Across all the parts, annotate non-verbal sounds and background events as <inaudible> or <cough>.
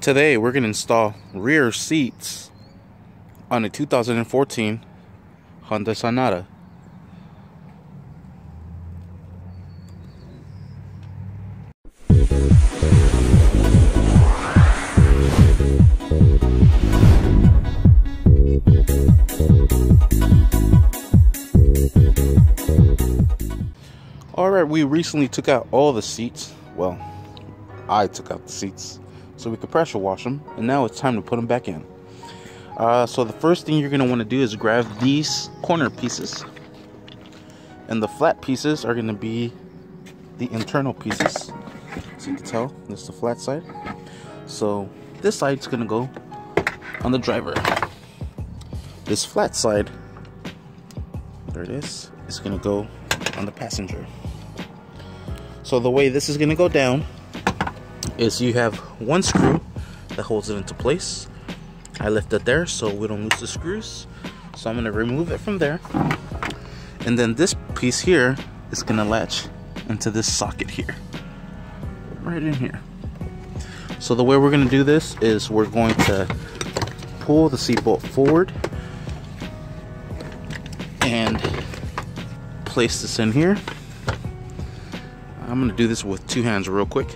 Today we're going to install rear seats on a 2014 Hyundai Sonata. Alright, we recently took out all the seats. Well, I took out the seats so we could pressure wash them and now it's time to put them back in. Uh, so the first thing you're going to want to do is grab these corner pieces. And the flat pieces are going to be the internal pieces. So you can tell this is the flat side. So this side's going to go on the driver. This flat side there it is is going to go on the passenger. So the way this is going to go down is you have one screw that holds it into place. I left it there so we don't lose the screws. So I'm gonna remove it from there. And then this piece here is gonna latch into this socket here. Right in here. So the way we're gonna do this is we're going to pull the seatbelt forward and place this in here. I'm gonna do this with two hands real quick.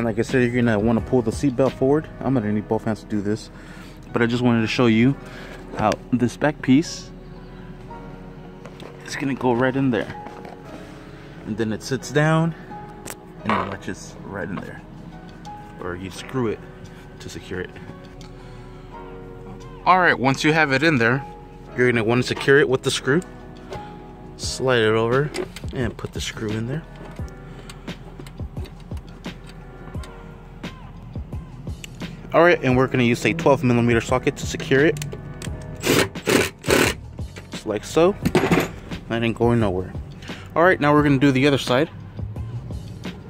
And like I said, you're gonna wanna pull the seatbelt forward. I'm gonna need both hands to do this. But I just wanted to show you how this back piece is gonna go right in there. And then it sits down and it latches right in there. Or you screw it to secure it. Alright, once you have it in there, you're gonna wanna secure it with the screw. Slide it over and put the screw in there. All right, and we're gonna use a 12 millimeter socket to secure it. Just like so. That ain't going nowhere. All right, now we're gonna do the other side.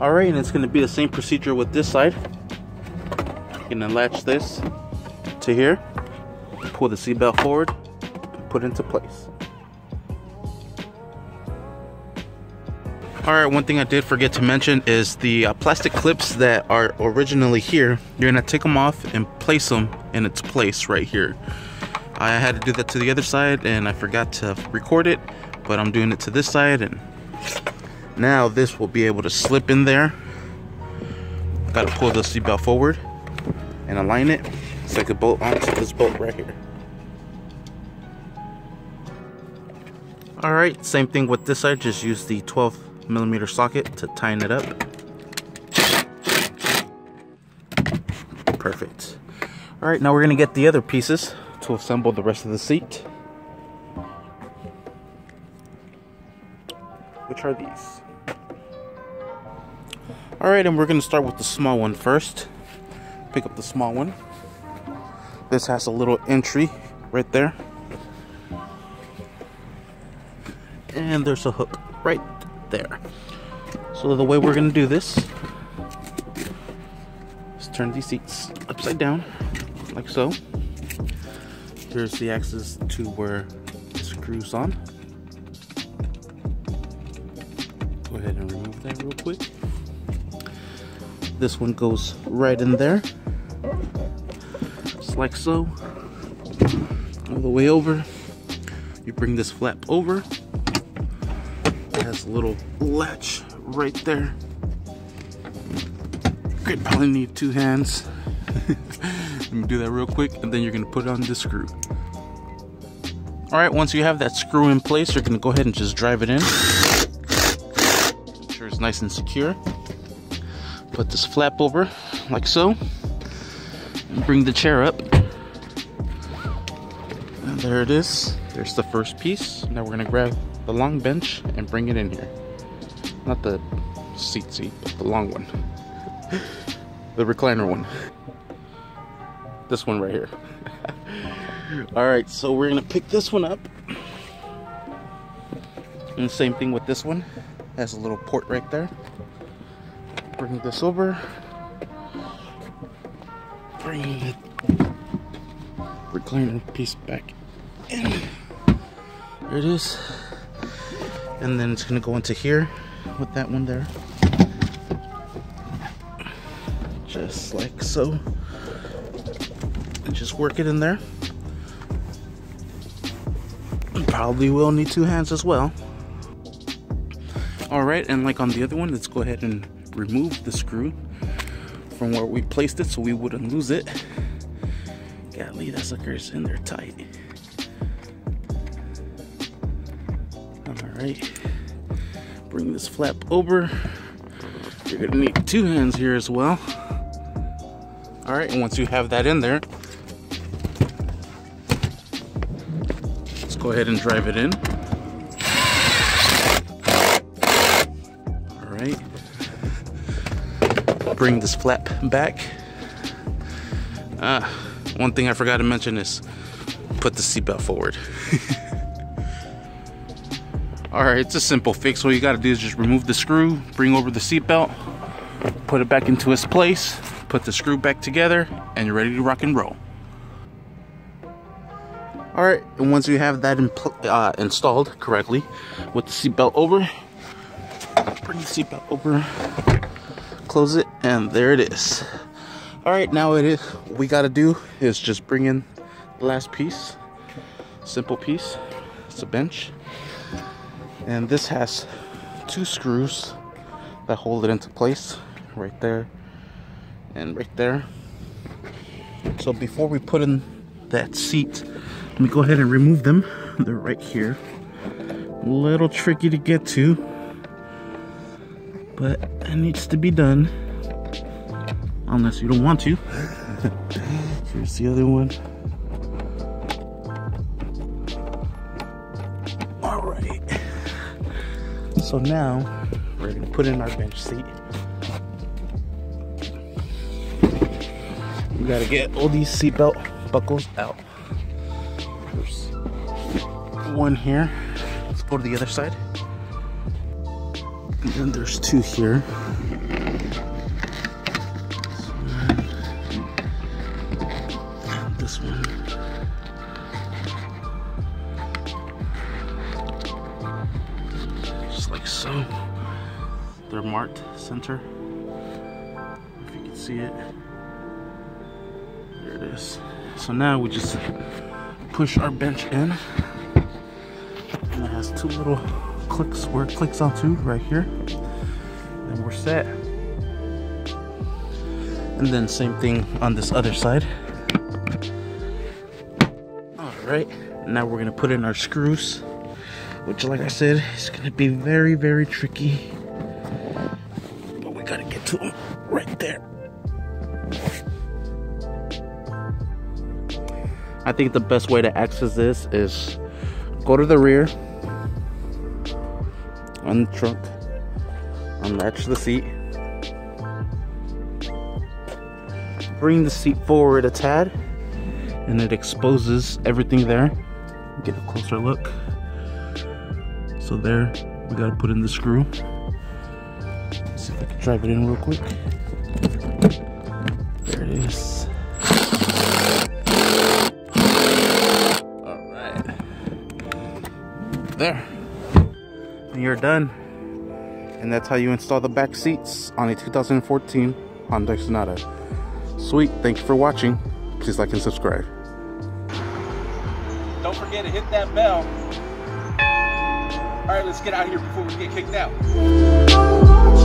All right, and it's gonna be the same procedure with this side. Gonna latch this to here, pull the seatbelt forward, put it into place. Alright, one thing I did forget to mention is the uh, plastic clips that are originally here, you're to take them off and place them in its place right here. I had to do that to the other side and I forgot to record it, but I'm doing it to this side and now this will be able to slip in there. Got to pull the seatbelt forward and align it so I could bolt onto this bolt right here. Alright, same thing with this side, just use the 12 millimeter socket to tighten it up. Perfect. All right, now we're gonna get the other pieces to assemble the rest of the seat. Which are these? All right, and we're gonna start with the small one first. Pick up the small one. This has a little entry right there. And there's a hook right there. So the way we're gonna do this is turn these seats upside down, like so. Here's the axis to where it screws on. Go ahead and remove that real quick. This one goes right in there, just like so. All the way over. You bring this flap over has a little latch right there. Could probably need two hands. <laughs> Let me do that real quick and then you're gonna put on the screw. All right, once you have that screw in place, you're gonna go ahead and just drive it in. Make sure it's nice and secure. Put this flap over like so. And bring the chair up. And there it is. There's the first piece. Now we're gonna grab the long bench and bring it in here. Not the seat seat, but the long one. <laughs> the recliner one. This one right here. <laughs> Alright, so we're gonna pick this one up. And same thing with this one. Has a little port right there. Bring this over. Bring the recliner piece back in. There it is and then it's gonna go into here with that one there just like so. And just work it in there. Probably will need two hands as well. All right, and like on the other one, let's go ahead and remove the screw from where we placed it so we wouldn't lose it. Golly, that sucker's in there tight. All right, bring this flap over. You're gonna need two hands here as well. All right, and once you have that in there, let's go ahead and drive it in. All right, bring this flap back. Uh, one thing I forgot to mention is put the seatbelt forward. <laughs> All right, it's a simple fix. All you gotta do is just remove the screw, bring over the seatbelt, put it back into its place, put the screw back together, and you're ready to rock and roll. All right, and once you have that in uh, installed correctly with the seatbelt over, bring the seatbelt over, close it, and there it is. All right, now it is, what we gotta do is just bring in the last piece. Simple piece, it's a bench. And this has two screws that hold it into place, right there and right there. So before we put in that seat, let me go ahead and remove them. They're right here. A little tricky to get to but it needs to be done unless you don't want to <laughs> here's the other one all right so now we're gonna put in our bench seat. We gotta get all these seatbelt buckles out. There's one here. Let's go to the other side. And then there's two here. They're marked center. If you can see it. There it is. So now we just push our bench in. And it has two little clicks where it clicks onto right here. And we're set. And then same thing on this other side. All right, now we're gonna put in our screws, which like I said, is gonna be very, very tricky. To them right there. I think the best way to access this is go to the rear, on the trunk, unlatch the seat, bring the seat forward a tad, and it exposes everything there. Get a closer look. So there, we gotta put in the screw. Drive it in real quick. There it is. All right. There and you're done. And that's how you install the back seats on a 2014 Hyundai Sonata. Sweet, thank you for watching. Please like and subscribe. Don't forget to hit that bell. All right, let's get out of here before we get kicked out.